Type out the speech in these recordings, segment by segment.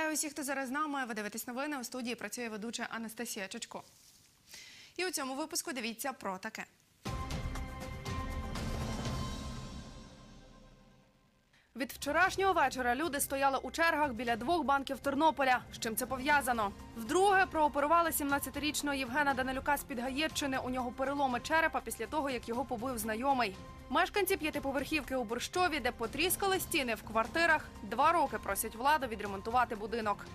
Вітаю усіх, хто зараз з нами. Ви дивитесь новини. У студії працює ведуча Анастасія Чечко. І у цьому випуску дивіться про таке. Від вчорашнього вечора люди стояли у чергах біля двох банків Тернополя. З чим це пов'язано? Вдруге прооперували 17-річного Євгена Данилюка з-під Гаєтчини. У нього переломи черепа після того, як його побив знайомий. Мешканці п'ятиповерхівки у Борщові, де потріскали стіни в квартирах, два роки просять владу відремонтувати будинок.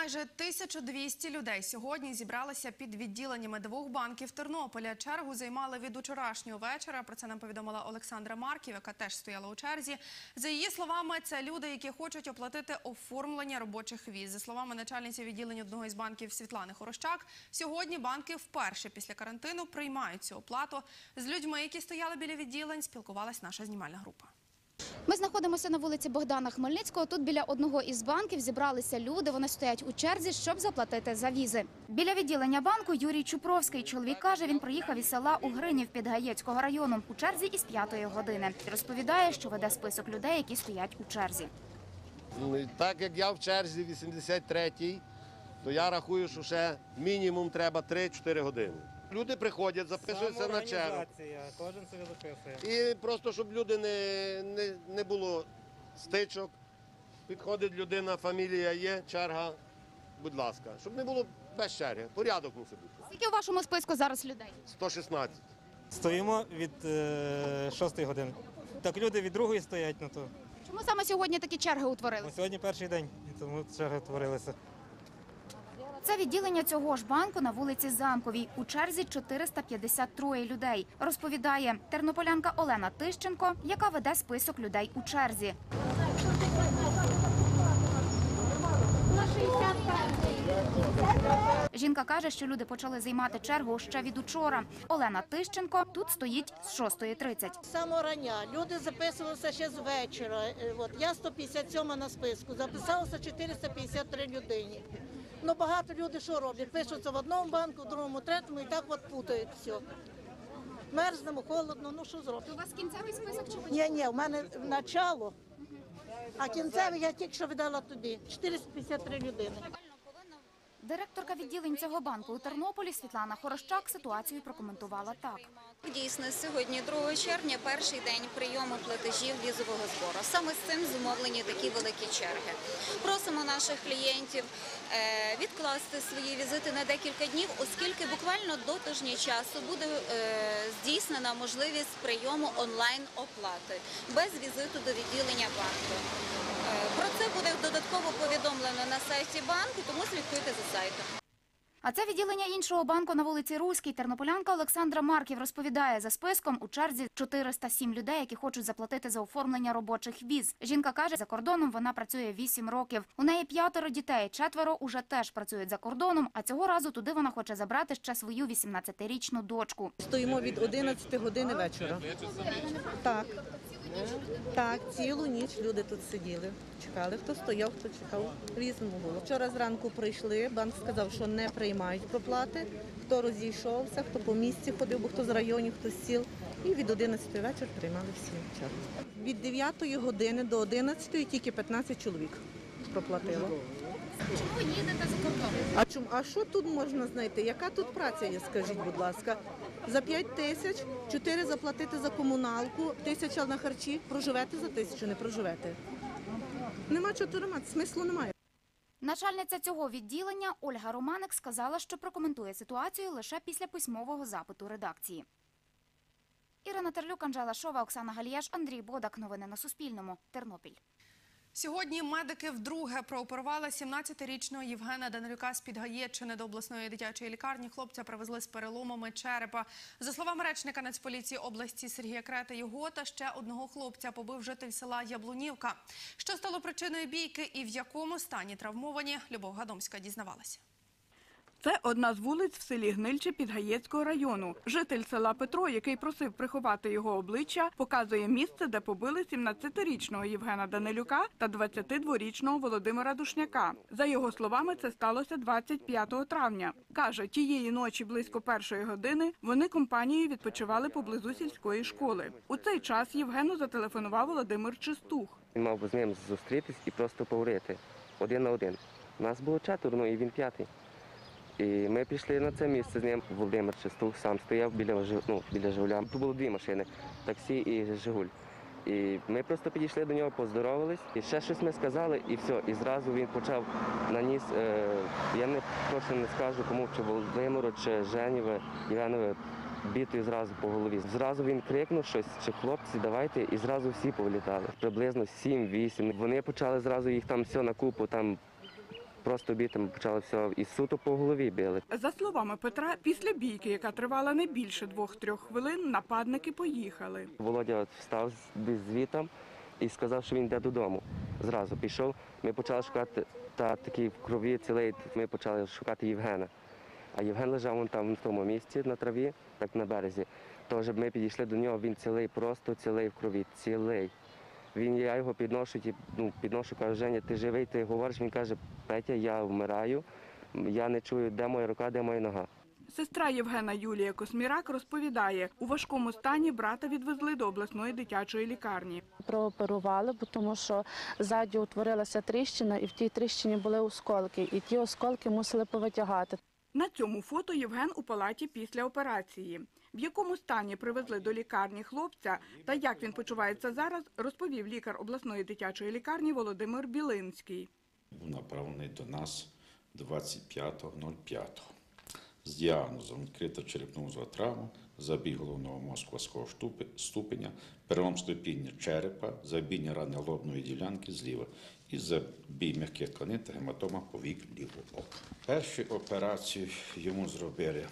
Майже 1200 людей сьогодні зібралися під відділеннями двох банків Тернополя. Чергу займали від учорашнього вечора. Про це нам повідомила Олександра Марків, яка теж стояла у черзі. За її словами, це люди, які хочуть оплатити оформлення робочих віз. За словами начальниці відділення одного із банків Світлани Хорощак, сьогодні банки вперше після карантину приймають цю оплату. З людьми, які стояли біля відділень, спілкувалась наша знімальна група. Ми знаходимося на вулиці Богдана Хмельницького. Тут біля одного із банків зібралися люди. Вони стоять у черзі, щоб заплатити за візи. Біля відділення банку Юрій Чупровський. Чоловік каже, він приїхав із села Угринів Підгаєцького району у черзі із п'ятої години. Розповідає, що веде список людей, які стоять у черзі. Ну, Так як я в черзі 83-й, то я рахую, що ще мінімум треба 3-4 години. Люди приходять, записуються на чергу. Самоорганізація, Кожен собі записує. І просто, щоб люди не, не, не було стичок, підходить людина, фамілія є, черга, будь ласка. Щоб не було без черги. Порядок мусить бути. Скільки у вашому списку зараз людей? 116. Стоїмо від е, 6 години. Так люди від другої стоять, ну то Чому саме сьогодні такі черги утворилися? сьогодні перший день, і тому черги творилися. Це відділення цього ж банку на вулиці Замковій. У черзі 453 людей. Розповідає тернополянка Олена Тищенко, яка веде список людей у черзі. Жінка каже, що люди почали займати чергу ще від учора. Олена Тищенко тут стоїть з 6.30. З самого рання люди записувалися ще з вечора. Е, От я 157 на списку. Записалося 453 людині. Ну багато людей що роблять? Пишуться в одному банку, в другому, третьому і так от путають все. Мерзнемо, холодно, ну що зробити? У вас кінцевий список чи Ні, ні, в мене начало, а кінцевий я тільки що видала тобі. 453 людини. Директорка відділень цього банку у Тернополі Світлана Хорощак ситуацію прокоментувала так. Дійсно, сьогодні 2 червня, перший день прийому платежів візового збору. Саме з цим зумовлені такі великі черги. Просимо наших клієнтів е, відкласти свої візити на декілька днів, оскільки буквально до тижня часу буде е, здійснена можливість прийому онлайн оплати без візиту до відділення банку. Про це буде додатково повідомлено на сайті банку, тому слідкуйте за сайтом. А це відділення іншого банку на вулиці Руській. Тернополянка Олександра Марків розповідає за списком у черзі 407 людей, які хочуть заплатити за оформлення робочих віз. Жінка каже, за кордоном вона працює 8 років. У неї п'ятеро дітей, четверо уже теж працюють за кордоном. А цього разу туди вона хоче забрати ще свою 18-річну дочку. Стоїмо від 11 години вечора. Так. Так, цілу ніч люди тут сиділи, чекали. Хто стояв, хто чекав. Різному було. Вчора зранку прийшли, банк сказав, що не приймають проплати. Хто розійшовся, хто по місці ходив, бо хто з районів, хто з сіл. І від 11 вечора приймали всі чергу. Від 9 години до 11 тільки 15 чоловік проплатило. Чому ви їдете за кордон? А чому? А що тут можна знайти? Яка тут праця є, скажіть, будь ласка? За 5 тисяч, 4 заплатити за комуналку, тисяча на харчі, проживете за тисячу, не проживете. Нема чого тримати, смислу немає. Начальниця цього відділення Ольга Романик сказала, що прокоментує ситуацію лише після письмового запиту редакції. Ірина Терлюк, Анжела Шова, Оксана Галіяш, Андрій Бодак. Новини на Суспільному. Тернопіль. Сьогодні медики вдруге прооперували 17-річного Євгена Данилюка з-під Гаєтчини до обласної дитячої лікарні. Хлопця привезли з переломами черепа. За словами речника Нацполіції області Сергія Крета, його та ще одного хлопця побив житель села Яблунівка. Що стало причиною бійки і в якому стані травмовані, Любов Гадомська дізнавалася. Це одна з вулиць в селі Гнильче Підгаєцького району. Житель села Петро, який просив приховати його обличчя, показує місце, де побили 17-річного Євгена Данилюка та 22-річного Володимира Душняка. За його словами, це сталося 25 травня. Каже, тієї ночі близько першої години вони компанією відпочивали поблизу сільської школи. У цей час Євгену зателефонував Володимир Чистух. Він мав би з ним зустрітись і просто поговорити один на один. Нас було четверо, ну і він п'ятий. І ми пішли на це місце з ним. Володимир Чистух сам стояв біля, ну, біля Жигуля. Тут було дві машини таксі і Жигуль. І ми просто підійшли до нього, поздоровались, і ще щось ми сказали, і все. І зразу він почав наніс. Е, я не просто не скажу кому, чи Володимиру, чи Женєве, Євгенове, бітою зразу по голові. Зразу він крикнув щось, чи хлопці, давайте, і зразу всі повилітали. Приблизно 7-8. Вони почали зразу їх там все на купу, там просто бітами почали все і суто по голові били. За словами Петра, після бійки, яка тривала не більше двох-трьох хвилин, нападники поїхали. Володя встав звітом і сказав, що він йде додому. Зразу пішов. Ми почали шукати та такий в крові цілий. Ми почали шукати Євгена. А Євген лежав вон там в тому місці на траві, так на березі. Тож ми підійшли до нього, він цілий, просто цілий в крові, цілий. Він, я його підношу, ті- ну, підношу, кажу, Женя, ти живий, ти говориш. Він каже, Петя, я вмираю, я не чую, де моя рука, де моя нога. Сестра Євгена Юлія Космірак розповідає, у важкому стані брата відвезли до обласної дитячої лікарні. прооперували, бо тому що ззаді утворилася тріщина, і в тій тріщині були осколки, і ті осколки мусили повитягати. На цьому фото Євген у палаті після операції. В якому стані привезли до лікарні хлопця та як він почувається зараз, розповів лікар обласної дитячої лікарні Володимир Білинський. був направлений до нас 25.05 з діагнозом відкрита черепно-мозгова травма, забій головного мозкового штупи- ступеня, перелом ступіння черепа, забійня рани лобної ділянки зліва і забій м'яких тканин та гематома повік лівого ока. Першу операцію йому зробили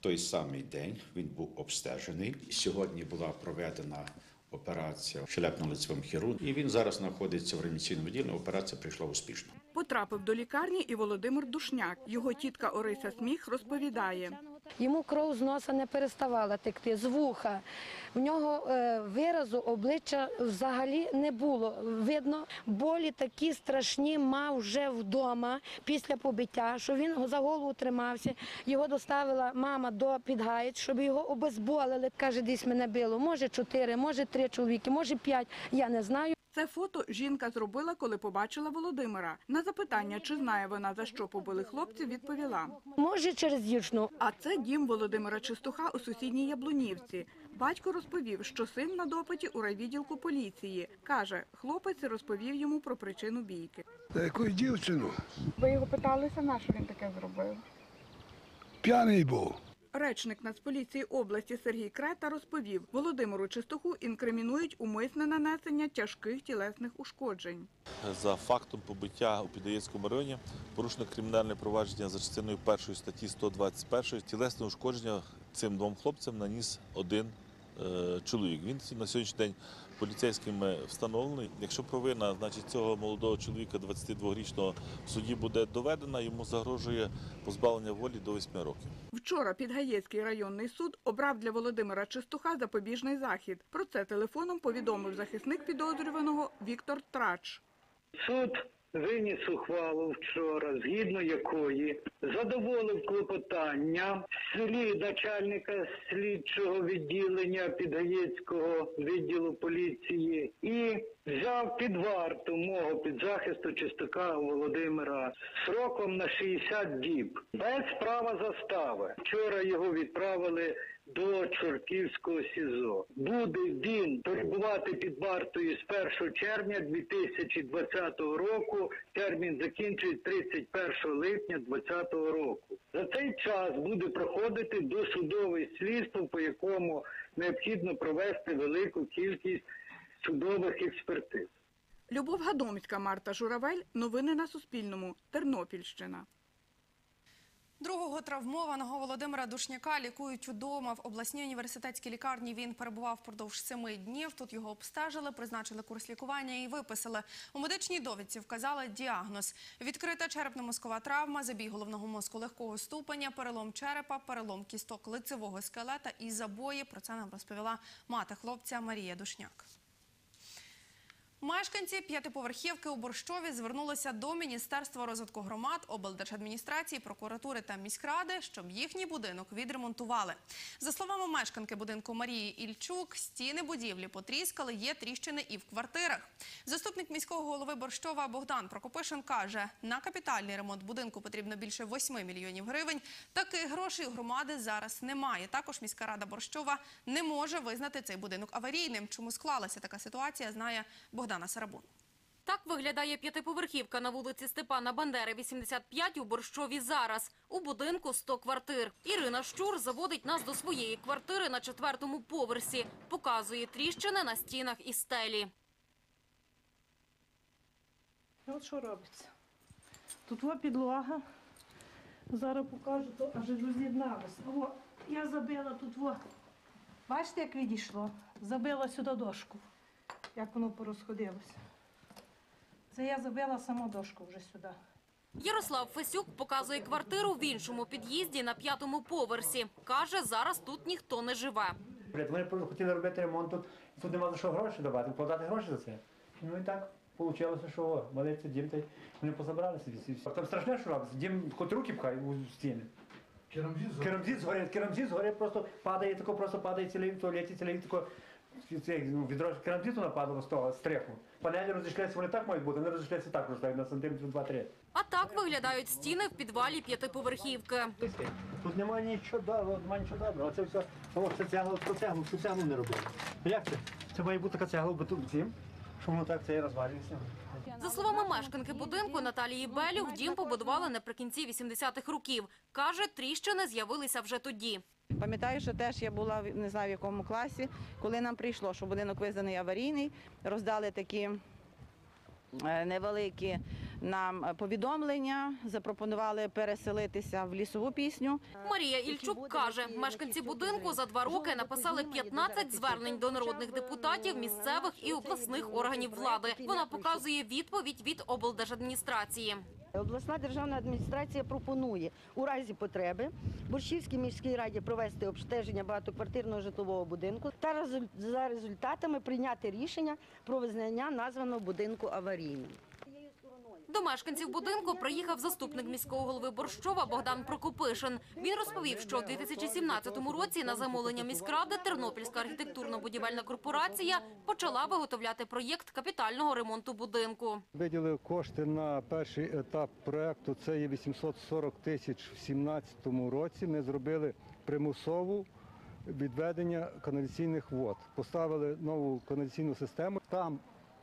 той самий день. Він був обстежений. Сьогодні була проведена операція щелепно-лицевим хірургом, і він зараз знаходиться в реанімаційному відділенні. Операція прийшла успішно. Потрапив до лікарні і Володимир Душняк. Його тітка Орися Сміх розповідає. Йому кров з носа не переставала текти, з вуха. В нього е, виразу обличчя взагалі не було. Видно, болі такі страшні мав вже вдома після побиття, що він за голову тримався. Його доставила мама до Підгаєць, щоб його обезболили. Каже, десь мене било. Може чотири, може три чоловіки, може п'ять. Я не знаю. Це фото жінка зробила, коли побачила Володимира. На запитання, чи знає вона за що побили хлопців, відповіла. Може через дівчину. А це дім Володимира Чистуха у сусідній Яблунівці. Батько розповів, що син на допиті у райвідділку поліції. Каже, хлопець розповів йому про причину бійки. Та якусь дівчину. Ви його питалися, на що він таке зробив? П'яний був. Речник Нацполіції області Сергій Крета розповів, Володимиру Чистуху інкримінують умисне нанесення тяжких тілесних ушкоджень. За фактом побиття у Підаєцькому районі порушено кримінальне провадження за частиною першої статті 121 тілесне ушкодження цим двом хлопцям наніс один е, чоловік. Він на сьогоднішній день поліцейськими встановлений. Якщо провина, значить цього молодого чоловіка, 22-річного, в суді буде доведена, йому загрожує позбавлення волі до 8 років. Вчора Підгаєцький районний суд обрав для Володимира Чистуха запобіжний захід. Про це телефоном повідомив захисник підозрюваного Віктор Трач. Суд виніс ухвалу вчора, згідно якої задоволив клопотання в селі начальника слідчого відділення Підгаєцького відділу поліції і взяв під варту мого підзахисту Чистака Володимира сроком на 60 діб без права застави. Вчора його відправили до Чортківського СІЗО. Буде він перебувати під вартою з 1 червня 2020 року. Термін закінчується 31 липня 2020 року. За цей час буде проходити досудове слідство, по якому необхідно провести велику кількість судових експертиз. Любов Гадомська, Марта Журавель. Новини на Суспільному. Тернопільщина. Другого травмованого Володимира Душняка лікують удома. В обласній університетській лікарні він перебував впродовж семи днів. Тут його обстежили, призначили курс лікування і виписали. У медичній довідці вказали діагноз. Відкрита черепно-мозкова травма, забій головного мозку легкого ступеня, перелом черепа, перелом кісток лицевого скелета і забої. Про це нам розповіла мати хлопця Марія Душняк. Мешканці п'ятиповерхівки у Борщові звернулися до Міністерства розвитку громад, облдержадміністрації, прокуратури та міськради, щоб їхній будинок відремонтували. За словами мешканки будинку Марії Ільчук, стіни будівлі потріскали, є тріщини і в квартирах. Заступник міського голови Борщова Богдан Прокопишин каже, на капітальний ремонт будинку потрібно більше 8 мільйонів гривень. Таких грошей у громади зараз немає. Також міська рада Борщова не може визнати цей будинок аварійним. Чому склалася така ситуація, знає Богдана Сарабун. Так виглядає п'ятиповерхівка на вулиці Степана Бандери, 85 у Борщові зараз. У будинку 100 квартир. Ірина Щур заводить нас до своєї квартири на четвертому поверсі. Показує тріщини на стінах і стелі. От що робиться. Тут во підлога. Зараз покажу, то аж роз'єдналося. О, я забила тут во. Бачите, як відійшло? Забила сюди дошку, як воно порозходилося. Це я забила саму дошку вже сюди. Ярослав Фесюк показує квартиру в іншому під'їзді на п'ятому поверсі. Каже, зараз тут ніхто не живе. Вони хотіли робити ремонт тут, і тут нема за що гроші давати, вкладати гроші за це. Ну і так вийшло, що о, дім, та й вони позабралися всі. Там страшне, що робиться, дім хоч руки пхай у стіни. Керамзит згорить, керамзит згорить, просто падає, тако просто падає цілий в туалеті, цілий тако, цей, ну, відро керамзиту нападало з того стреху. Панелі розійшлися, вони так мають бути, вони розійшлися так розставить на сантиметрів 2-3. А так виглядають стіни в підвалі п'ятиповерхівки. Тут немає нічого доброго, немає нічого доброго. Оце все, о, це цегло, це цеглу, цю цеглу не робили. Як це? Це має бути така цегла, бо тут цим, що воно так це і розвалюється. За словами мешканки будинку Наталії Белюх, дім побудували наприкінці 80-х років. Каже, тріщини з'явилися вже тоді. Пам'ятаю, що теж я була не знаю в якому класі, коли нам прийшло, що будинок визнаний аварійний, роздали такі е, невеликі нам повідомлення, запропонували переселитися в лісову пісню. Марія Ільчук каже, мешканці будинку за два роки написали 15 звернень до народних депутатів, місцевих і обласних органів влади. Вона показує відповідь від облдержадміністрації. Обласна державна адміністрація пропонує у разі потреби Борщівській міській раді провести обстеження багатоквартирного житлового будинку та за результатами прийняти рішення про визнання названого будинку аварійним. До мешканців будинку приїхав заступник міського голови Борщова Богдан Прокопишин. Він розповів, що у 2017 році на замовлення міськради Тернопільська архітектурно-будівельна корпорація почала виготовляти проєкт капітального ремонту будинку. Виділив кошти на перший етап проекту. Це є 840 тисяч в 2017 році. Ми зробили примусову відведення каналізаційних вод. Поставили нову каналізаційну систему. Там,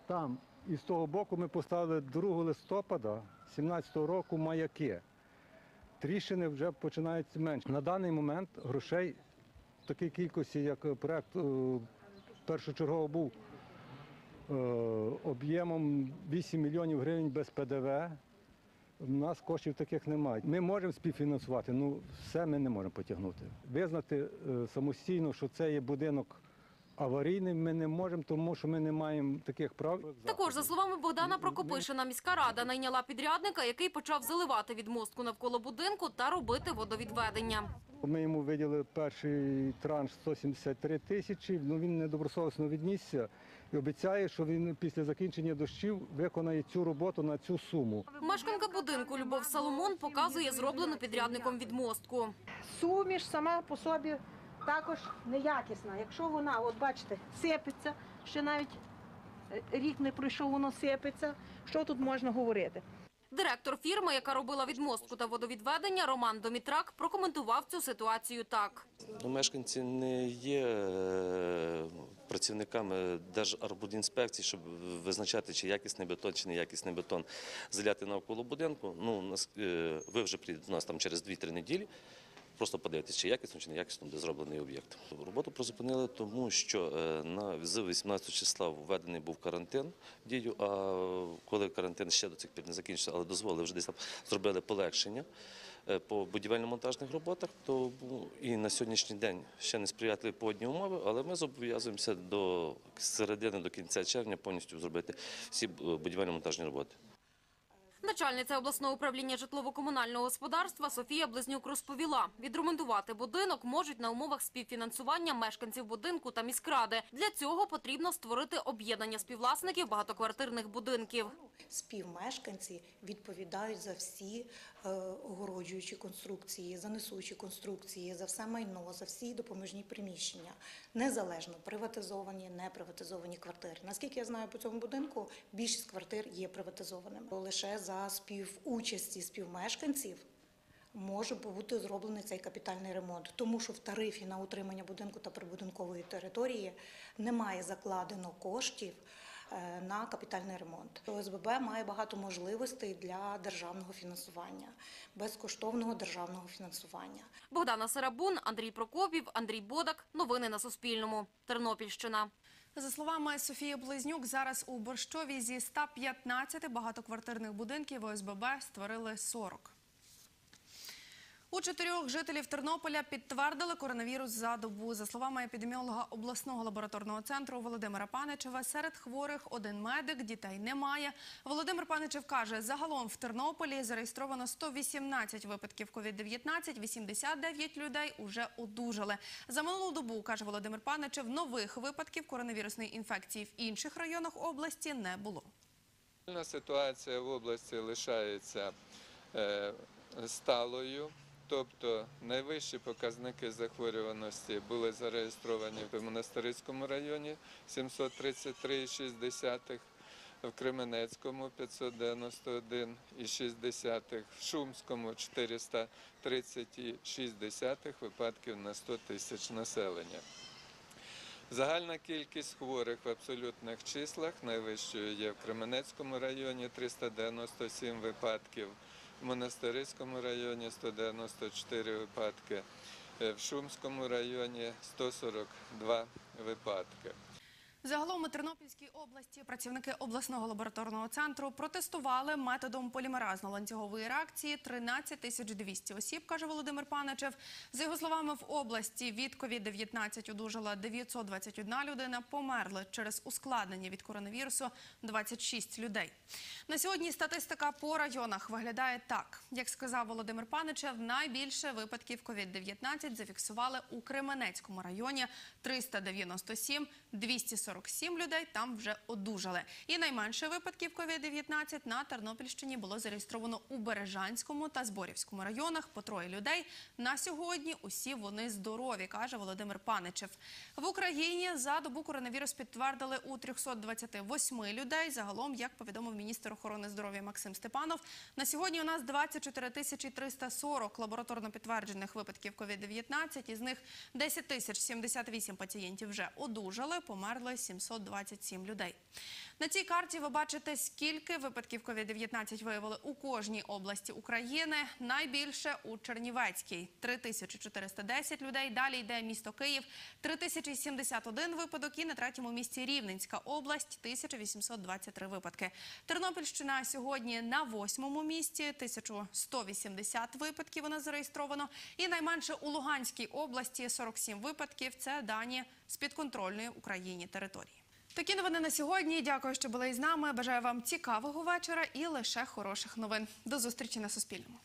там і з того боку ми поставили 2 листопада 2017 року маяки. Тріщини вже починаються менше. На даний момент грошей в такій кількості, як проект е, першочергово був е, об'ємом 8 мільйонів гривень без ПДВ. У нас коштів таких немає. Ми можемо співфінансувати, ну все ми не можемо потягнути. Визнати е, самостійно, що це є будинок аварійним, ми не можемо, тому що ми не маємо таких прав. Також, за словами Богдана Прокопишина, міська рада найняла підрядника, який почав заливати відмостку навколо будинку та робити водовідведення. Ми йому виділили перший транш 173 тисячі. Ну він недобросовісно віднісся і обіцяє, що він після закінчення дощів виконає цю роботу на цю суму. Мешканка будинку Любов Саломон показує зроблену підрядником відмостку. Суміш сама по собі також неякісна. Якщо вона, от бачите, сипеться, ще навіть е, рік не пройшов, воно сипеться. Що тут можна говорити? Директор фірми, яка робила відмостку та водовідведення, Роман Домітрак, прокоментував цю ситуацію так. Ну, мешканці не є е, працівниками Держарбудінспекції, щоб визначати, чи якісний бетон, чи неякісний бетон заляти навколо будинку. Ну, е, ви вже прийдете до нас там через 2-3 неділі. Просто подивитися, чи якісно, чи неякісно буде зроблений об'єкт. Роботу призупинили, тому що е, на з 18 числа введений був карантин в дію. А коли карантин ще до цих пір не закінчився, але дозволили вже десь там зробили полегшення. е, по будівельно-монтажних роботах, то ну, і на сьогоднішній день ще не сприятливі погодні умови, але ми зобов'язуємося до середини, до кінця червня повністю зробити всі е, будівельно-монтажні роботи. Начальниця обласного управління житлово-комунального господарства Софія Близнюк розповіла, відремонтувати будинок можуть на умовах співфінансування мешканців будинку та міськради. Для цього потрібно створити об'єднання співвласників багатоквартирних будинків. співмешканці відповідають за всі е, огороджуючі конструкції, за несучі конструкції, за все майно, за всі допоміжні приміщення, незалежно приватизовані, не приватизовані квартири. Наскільки я знаю по цьому будинку, більшість квартир є приватизованими. Лише за співучасті співмешканців може бути зроблений цей капітальний ремонт, тому що в тарифі на утримання будинку та прибудинкової території немає закладено коштів е, на капітальний ремонт. ОСББ має багато можливостей для державного фінансування, безкоштовного державного фінансування. Богдана Серабун, Андрій Прокопів, Андрій Бодак. Новини на Суспільному. Тернопільщина. За словами Софії Близнюк, зараз у Борщові зі 115 багатоквартирних будинків ОСББ створили 40. У чотирьох жителів Тернополя підтвердили коронавірус за добу. За словами епідеміолога обласного лабораторного центру Володимира Паничева, серед хворих один медик, дітей немає. Володимир Паничев каже, загалом в Тернополі зареєстровано 118 випадків COVID-19, 89 людей уже одужали. За минулу добу, каже Володимир Паничев, нових випадків коронавірусної інфекції в інших районах області не було. Ситуація в області лишається е, сталою. Тобто найвищі показники захворюваності були зареєстровані в Монастирському районі 733,6, в Кременецькому 591,6, в Шумському 430,6 випадків на 100 тисяч населення. Загальна кількість хворих в абсолютних числах найвищою є в Кременецькому районі 397 випадків, в Монастириському районі 194 випадки, е, в Шумському районі 142 випадки. Загалом у Тернопільській області працівники обласного лабораторного центру протестували методом полімеразно-ланцюгової реакції 13 тисяч 200 осіб, каже Володимир Паничев. За його словами, в області від COVID-19 одужала 921 людина, померли через ускладнення від коронавірусу 26 людей. На сьогодні статистика по районах виглядає так. Як сказав Володимир Паничев, найбільше випадків COVID-19 зафіксували у Кременецькому районі 397, 247 людей там вже одужали. І найменше випадків COVID-19 на Тернопільщині було зареєстровано у Бережанському та Зборівському районах по троє людей. На сьогодні усі вони здорові, каже Володимир Паничев. В Україні за добу коронавірус підтвердили у 328 людей. Загалом, як повідомив міністр охорони здоров'я Максим Степанов, на сьогодні у нас 24 тисячі 340 лабораторно підтверджених випадків COVID-19. Із них 10 тисяч 78 пацієнтів вже одужали, померли 727 людей. На цій карті ви бачите, скільки випадків COVID-19 виявили у кожній області України. Найбільше у Чернівецькій – 3410 людей. Далі йде місто Київ – 3071 випадок. І на третьому місці Рівненська область – 1823 випадки. Тернопільщина сьогодні на восьмому місці – 1180 випадків вона зареєстровано. І найменше у Луганській області – 47 випадків. Це дані з підконтрольної Україні території. Такі новини на сьогодні. Дякую, що були із нами. Бажаю вам цікавого вечора і лише хороших новин. До зустрічі на Суспільному.